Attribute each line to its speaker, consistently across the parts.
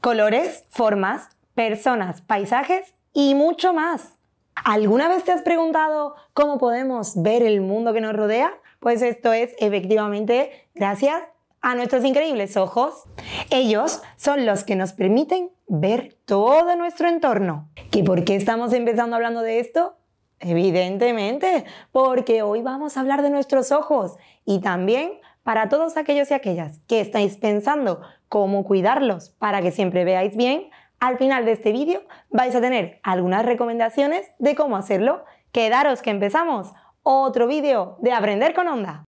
Speaker 1: colores, formas, personas, paisajes y mucho más. ¿Alguna vez te has preguntado cómo podemos ver el mundo que nos rodea? Pues esto es efectivamente gracias a nuestros increíbles ojos. Ellos son los que nos permiten ver todo nuestro entorno. ¿Que por qué estamos empezando hablando de esto? Evidentemente, porque hoy vamos a hablar de nuestros ojos y también para todos aquellos y aquellas que estáis pensando cómo cuidarlos para que siempre veáis bien, al final de este vídeo vais a tener algunas recomendaciones de cómo hacerlo. Quedaros que empezamos otro vídeo de Aprender con Onda.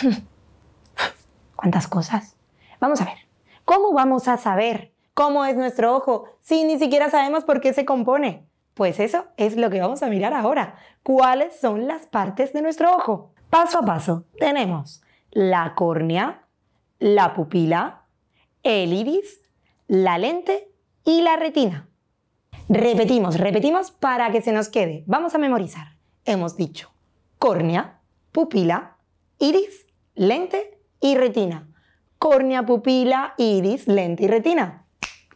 Speaker 1: ¿Cuántas cosas? Vamos a ver. ¿Cómo vamos a saber cómo es nuestro ojo si ni siquiera sabemos por qué se compone? Pues eso es lo que vamos a mirar ahora. ¿Cuáles son las partes de nuestro ojo? Paso a paso, tenemos la córnea, la pupila, el iris, la lente y la retina. Repetimos, repetimos para que se nos quede. Vamos a memorizar. Hemos dicho córnea, pupila, iris, lente y retina. Córnea, pupila, iris, lente y retina.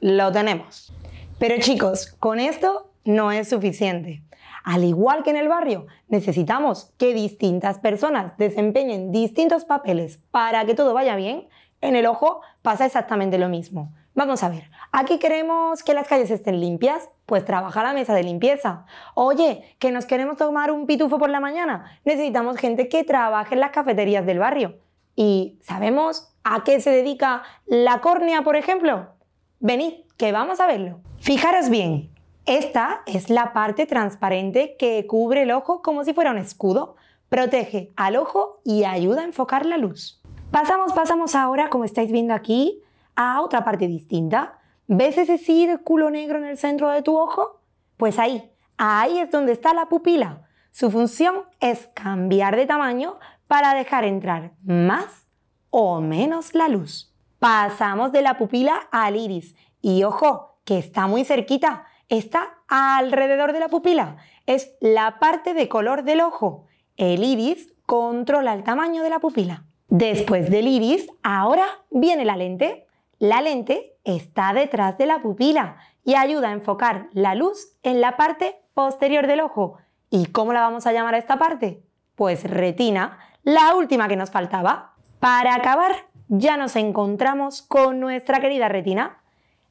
Speaker 1: Lo tenemos. Pero chicos, con esto no es suficiente. Al igual que en el barrio, necesitamos que distintas personas desempeñen distintos papeles para que todo vaya bien. En el ojo pasa exactamente lo mismo. Vamos a ver, aquí queremos que las calles estén limpias, pues trabaja la mesa de limpieza. Oye, que nos queremos tomar un pitufo por la mañana, necesitamos gente que trabaje en las cafeterías del barrio. ¿Y sabemos a qué se dedica la córnea, por ejemplo? Venid, que vamos a verlo. Fijaros bien, esta es la parte transparente que cubre el ojo como si fuera un escudo, protege al ojo y ayuda a enfocar la luz. Pasamos, pasamos ahora, como estáis viendo aquí, a otra parte distinta. ¿Ves ese círculo negro en el centro de tu ojo? Pues ahí, ahí es donde está la pupila. Su función es cambiar de tamaño para dejar entrar más o menos la luz. Pasamos de la pupila al iris y ojo, que está muy cerquita, está alrededor de la pupila. Es la parte de color del ojo. El iris controla el tamaño de la pupila. Después del iris, ahora viene la lente. La lente está detrás de la pupila y ayuda a enfocar la luz en la parte posterior del ojo. ¿Y cómo la vamos a llamar a esta parte? Pues retina, la última que nos faltaba. Para acabar, ya nos encontramos con nuestra querida retina.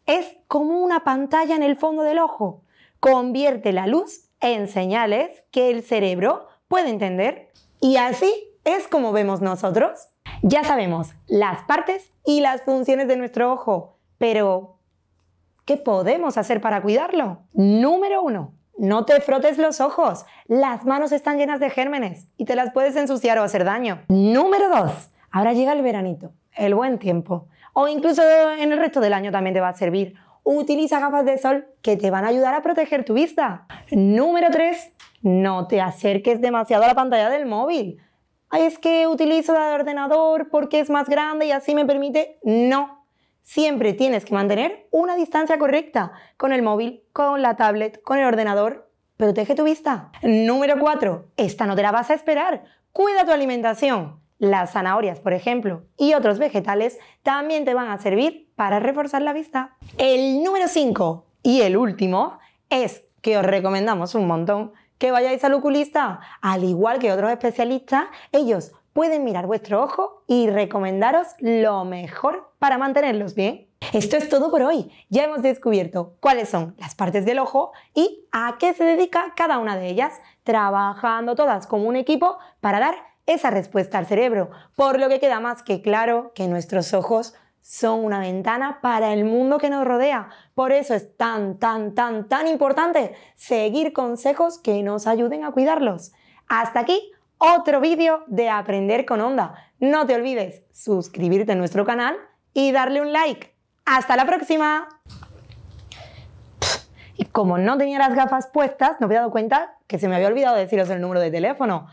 Speaker 1: Es como una pantalla en el fondo del ojo. Convierte la luz en señales que el cerebro puede entender. Y así es como vemos nosotros. Ya sabemos las partes y las funciones de nuestro ojo, pero ¿qué podemos hacer para cuidarlo? Número uno, no te frotes los ojos. Las manos están llenas de gérmenes y te las puedes ensuciar o hacer daño. Número dos, ahora llega el veranito, el buen tiempo. O incluso en el resto del año también te va a servir. Utiliza gafas de sol que te van a ayudar a proteger tu vista. Número tres, no te acerques demasiado a la pantalla del móvil es que utilizo el ordenador porque es más grande y así me permite. No. Siempre tienes que mantener una distancia correcta con el móvil, con la tablet, con el ordenador. Protege tu vista. Número 4. Esta no te la vas a esperar. Cuida tu alimentación. Las zanahorias, por ejemplo, y otros vegetales también te van a servir para reforzar la vista. El número 5 y el último es que os recomendamos un montón que vayáis al oculista. Al igual que otros especialistas, ellos pueden mirar vuestro ojo y recomendaros lo mejor para mantenerlos bien. Esto es todo por hoy. Ya hemos descubierto cuáles son las partes del ojo y a qué se dedica cada una de ellas, trabajando todas como un equipo para dar esa respuesta al cerebro, por lo que queda más que claro que nuestros ojos son una ventana para el mundo que nos rodea. Por eso es tan, tan, tan, tan importante seguir consejos que nos ayuden a cuidarlos. Hasta aquí otro vídeo de Aprender con Onda. No te olvides suscribirte a nuestro canal y darle un like. ¡Hasta la próxima! Y como no tenía las gafas puestas, no me he dado cuenta que se me había olvidado deciros el número de teléfono.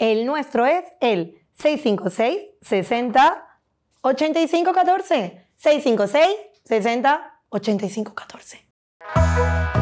Speaker 1: El nuestro es el 656 60 8514 656 60 8514.